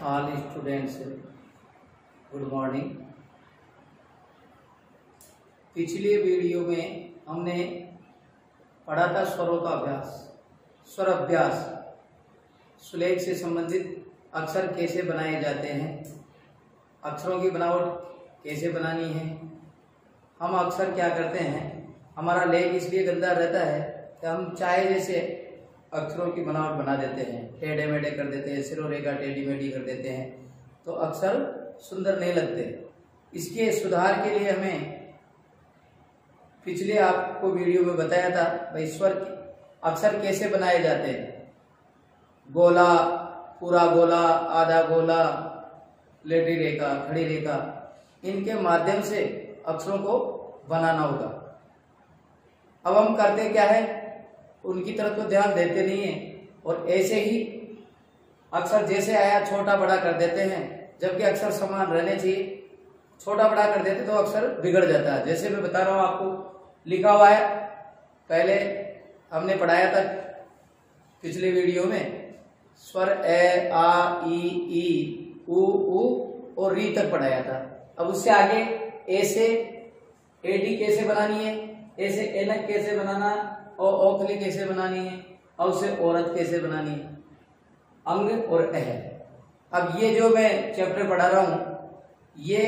all students good morning पिछले video में हमने पढ़ा था स्वरों का अभ्यास स्वर अभ्यास सुलेख से संबंधित अक्षर कैसे बनाए जाते हैं? अक्षरों की बनावट कैसे बनानी है? हम अक्सर क्या करते हैं? हमारा लेख इसलिए गंदा रहता है कि हम चाहे जैसे अक्षरों की बनावट बना देते हैं। टेढ़े मेढ़े कर देते हैं, सिरो रेखा टेढ़ी मेढ़ी कर देते हैं। तो अक्षर सुंदर नहीं लगते। इसके सुधार के लिए हमें पिछले आपको वीडियो में बताया था भाई, स्वर अक्षर कैसे बनाए जाते हैं? गोला, पूरा गोला, आधा गोला, लेटी रेखा, खड़ी रेखा, इनके माध्यम से अक्षरों को बनाना होगा। अब हम करते क्या है? उनकी तरफ़ तो ध्यान देते नहीं है। और ऐसे ही अक्सर जैसे आया, छोटा बड़ा कर देते हैं। जबकि अक्सर समान रहने चाहिए। छोटा बड़ा कर देते तो अक्सर बिगड़ जाता है। जैसे मैं बता रहा हूँ आपको, लिखा हुआ है, पहले हमने पढ़ाया था पिछले वीडियो में, स्वर ए, आ, ई ई, उ उ और री तक पढ़ाया था। अब उससे आगे ए से, ए, डी कैसे बनानी है? ए से एनक कैसे बनाना और औखली कैसे बनानी है और उसे औरत कैसे बनानी है? अंग और अह। अब ये जो मैं चैप्टर पढ़ा रहा हूँ, ये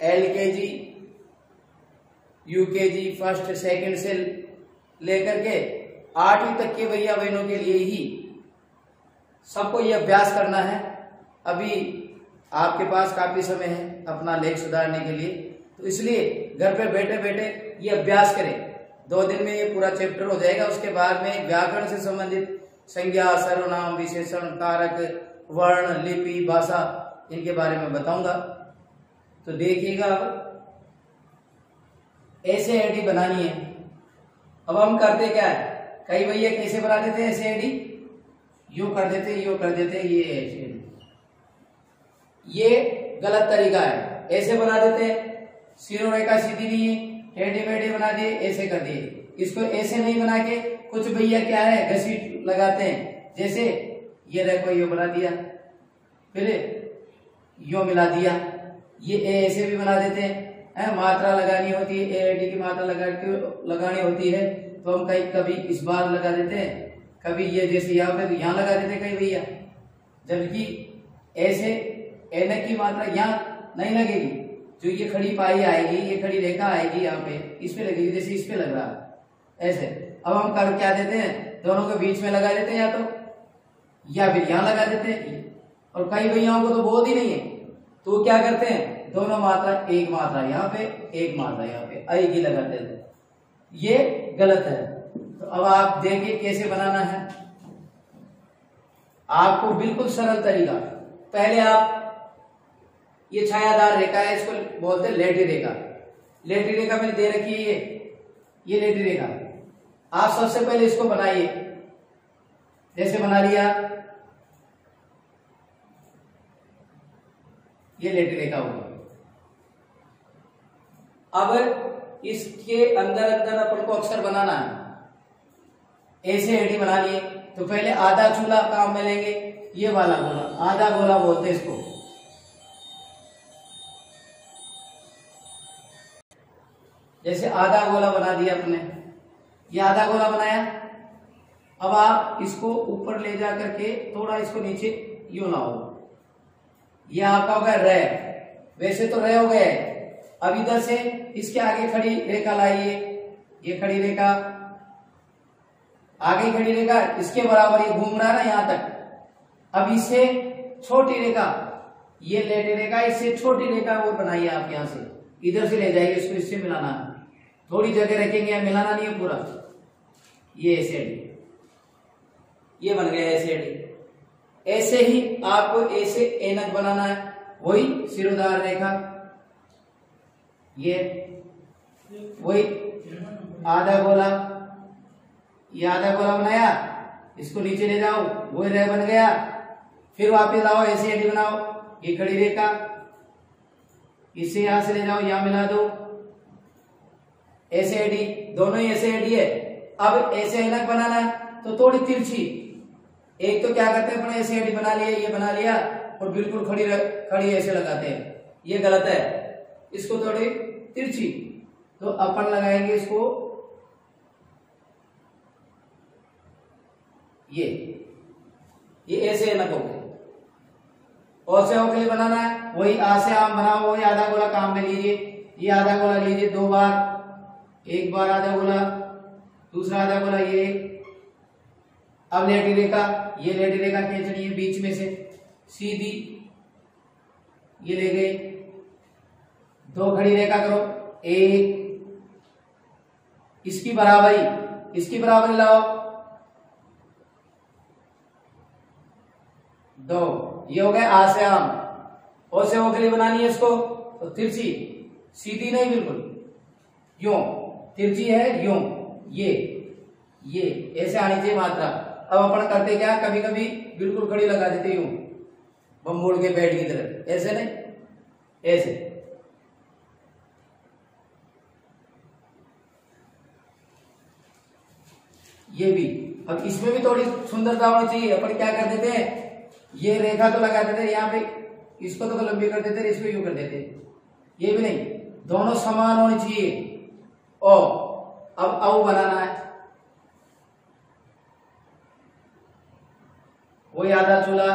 एल के जी यू के जी फ़र्स्ट सेकेंड से लेकर के आठवीं तक के भैया बहनों के लिए ही सबको ये अभ्यास करना है। अभी आपके पास काफ़ी समय है अपना लेख सुधारने के लिए। तो इसलिए घर पे बैठे बैठे ये अभ्यास करें। दो दिन में ये पूरा चैप्टर हो जाएगा। उसके बाद में व्याकरण से संबंधित संज्ञा, सर्वनाम, विशेषण, कारक, वर्ण, लिपि, भाषा, इनके बारे में बताऊँगा। तो देखिएगा अब। ऐसे एडी बनानी है। अब हम करते क्या है? कई भैया कैसे बना देते हैं ऐसे एडी यू कर देते, यू कर देते, ये ऐसे ये गलत तरीका है। ऐसे बना देते हैं। सिरों रेखा सीधी नहीं है। टेढ़े मेढ़े बना दिए, ऐसे कर दिए। इसको ऐसे नहीं बना के कुछ भैया क्या है, घसीट लगाते हैं। जैसे, ये रेखो यो बना दिया। फिर यो मिला दिया। ये ए ऐसे भी बना देते हैं। है, मात्रा लगानी होती है, ए डी की मात्रा लगा लगानी होती है। तो हम कहीं कभी इस बार लगा देते हैं। कभी ये जैसे यहाँ पे तो यहाँ लगा देते कई भैया। जबकि ऐसे एन की मात्रा यहाँ नहीं लगेगी। जो ये खड़ी पाई आएगी, ये खड़ी रेखा आएगी यहाँ पे, इस पे लगेगी, जैसे इस पे लग रहा ऐसे। अब हम कर क्या देते हैं? दोनों के बीच में लगा देते हैं या तो या फिर यहाँ लगा देते हैं। और कई भैयाओं को तो बोध ही नहीं है। तो क्या करते हैं? दोनों मात्रा, एक मात्रा यहाँ पे, एक मात्रा यहाँ पे की लगा देते ये गलत है। तो अब आप देखिए कैसे बनाना है। आपको बिल्कुल सरल तरीका। पहले आप ये छायादार रेखा है, इसको बोलते हैं लेटी रेखा। लेटी रेखा मैंने दे रखी है ये। ये लेटी रेखा। आप सबसे पहले इसको बनाइए। जैसे बना लिया। ये लेटी रेखा होगी। अब इसके अंदर अंदर अपन को अक्षर बनाना है। ऐसे एडी बना लिए तो पहले आधा चूल्हा काम में लेंगे, ये वाला गोला, आधा गोला बोलते इसको। आधा गोला बना दिया अपने। ये आधा गोला बनाया। अब आप इसको ऊपर ले जा करके थोड़ा इसको नीचे यू लाओ ये आपका हो गया रे वैसे तो रे हो गए। अब इधर से इसके आगे खड़ी रेखा लाइए। ये खड़ी रेखा। आगे खड़ी रेखा, इसके बराबर ये घूम रहा है ना यहाँ तक। अब इसे छोटी रेखा, ये लेटी रेखा इससे छोटी रेखा और बनाइए आप यहाँ से। इधर से ले जाइए इसको इससे मिलाना। है थोड़ी जगह रखेंगे मिलाना नहीं है पूरा। ये ऐसे ये बन गया ऐसे ऐसे ही आपको ऐसे एनक बनाना है। वही सिरोदार रेखा। ये, वही आधा गोला। ये आधा गोला बनाया, इसको नीचे ले जाओ, वही रह बन गया। फिर वापिस लाओ ऐसे एडी बनाओ, ये खड़ी रेखा। इसे यहाँ से ले जाओ, यहाँ मिला दो। ऐसे एडी दोनों ही ऐसे एडी है। अब ऐसे अलग बनाना है तो थोड़ी तिरछी। एक तो क्या करते हैं, अपने ऐसे हड्डी बना लिया, ये बना लिया, और बिल्कुल खड़ी खड़ी ऐसे लगाते हैं। ये गलत है। इसको थोड़ी तिरछी। तो अपन लगाएँगे इसको ये। ये ऐसे अलग हो गए। और से के लिए बनाना है, वही आ से आम बनाओ, वही आधा गोला काम में लीजिए। ये आधा गोला लीजिए, दो बार। एक बार आधा गोला दूसरा आधा गोला ये, अब लेटी रेखा ये लेटी रेखा खींचनी है बीच में से, सीधी, ये ले गई, दो खड़ी रेखा करो, एक, इसकी बराबरी इसकी बराबरी लाओ, दो, ये हो गए आ से आम, और से ओ के लिए बनानी है इसको तो तिरछी, सीधी नहीं, बिल्कुल यो तिरछी है, यो, ये ये, ऐसे आनी चाहिए मात्रा। अब अपन करते क्या कभी कभी बिल्कुल खड़ी लगा देते यूँ, बम मोड़ के बैठ की तरह। ऐसे नहीं, ऐसे। ये भी, अब इसमें भी थोड़ी सुंदरता होनी चाहिए। अपन क्या कर देते हैं, ये रेखा तो लगा देते यहाँ पे, इसको तो लंबी कर देते इसको यू कर देते ये भी नहीं, दोनों समान होनी चाहिए। ओ, अब औ बनाना है। वही आधा चूल्हा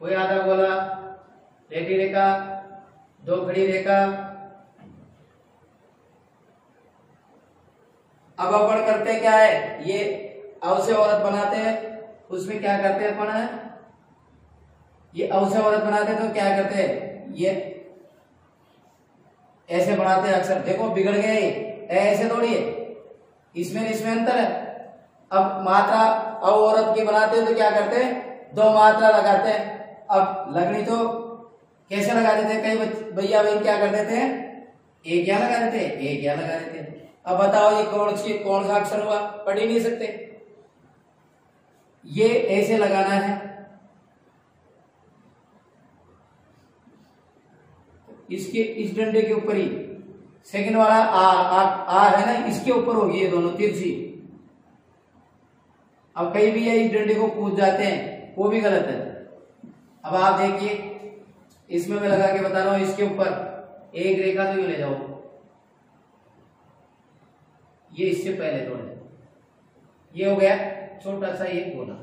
वही आधा गोला रेडी रेखा, दो खड़ी रेखा। अब अपन करते क्या है? ये अव से औरत बनाते हैं, उसमें क्या करते हैं अपन ये अव से औरत बनाते हैं तो क्या करते हैं? ये ऐसे बनाते हैं अक्सर। देखो, बिगड़ गए। ऐसे थोड़ी है। इसमें इसमें अंतर है। अब मात्रा अव औरत की बनाते हैं तो क्या करते हैं? दो मात्रा लगाते हैं। अब लगनी तो कैसे लगा देते हैं? कई भैया, बहन क्या कर देते हैं? एक क्या लगा देते हैं, एक क्या लगा देते हैं। अब बताओ, ये कौन सी, कौन सा अक्षर हुआ? पढ़ ही नहीं सकते। ये ऐसे लगाना है। इसके इस डंडे के ऊपर ही। सेकंड वाला आ, आ, आ है ना इसके ऊपर होगी ये दोनों तिरछी अब कई भी इस डंडे को कूद जाते हैं वो भी गलत है। अब आप देखिए इसमें मैं लगा के बता रहा हूँ इसके ऊपर एक रेखा तो यू ले जाओ। ये इससे पहले थोड़े ये हो गया छोटा सा ये गोला।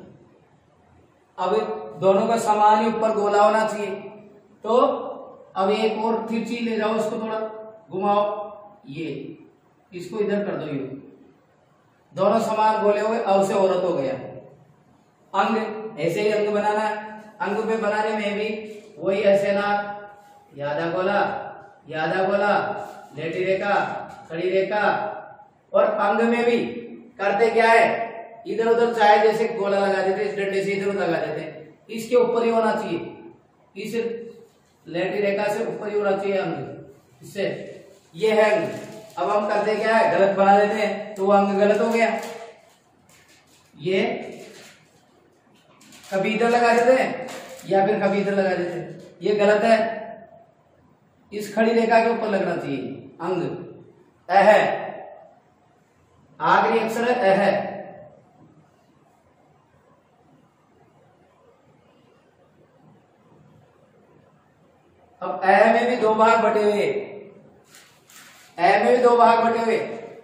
अब दोनों का समान ही ऊपर गोला होना चाहिए। तो अब एक और तिरछी ले जाओ इसको थोड़ा, घुमाओ। ये, इसको इधर कर दो, ये। दोनों समान गोले हुए, अब से औरत हो गया। अंग, ऐसे ही अंग बनाना है। अंग पे बनाने में भी वही ऐसे ना, यादा गोला यादा गोला, लेटी रेखा, खड़ी रेखा। और अंग में भी करते क्या है? इधर उधर चाहे जैसे गोला लगा देते, इस डंडे से इधर उधर लगा देते। इसके ऊपर ही होना चाहिए। इस लेटी रेखा से ऊपर ही होना चाहिए अंग। इससे ये है अंग। अब हम करते क्या है? गलत बना देते हैं तो वो अंग गलत हो गया। ये कभी इधर लगा देते हैं, या फिर कभी इधर लगा देते हैं। ये गलत है। इस खड़ी रेखा के ऊपर लगना चाहिए अंग। अह। आखिरी अक्षर है अह। अब अ में भी दो भाग बटे हुए। अ में भी दो भाग बटे हुए।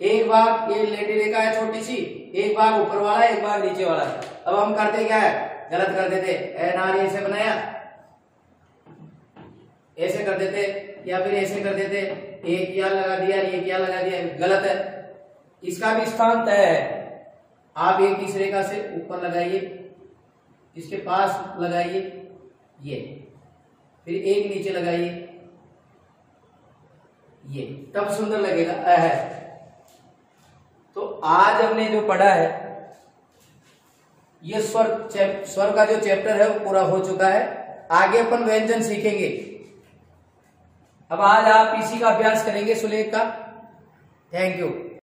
एक भाग ये लेटी रेखा है छोटी सी, एक भाग ऊपर वाला, एक भाग नीचे वाला। अब हम करते क्या है? गलत कर देते। ए नारी ऐसे बनाया। ऐसे कर देते, या फिर ऐसे कर देते। एक क्या, लगा दिया, ये क्या, लगा दिया, गलत है। इसका भी स्थान तय है। आप एक इस रेखा से ऊपर लगाइए, इसके पास लगाइए, ये। फिर एक नीचे लगाइए। ये, तब सुंदर लगेगा। अह। तो आज हमने जो पढ़ा है, ये स्वर स्वर का जो चैप्टर है, वो पूरा हो चुका है। आगे अपन व्यंजन सीखेंगे। अब आज आप इसी का अभ्यास करेंगे, सुलेख का। Thank you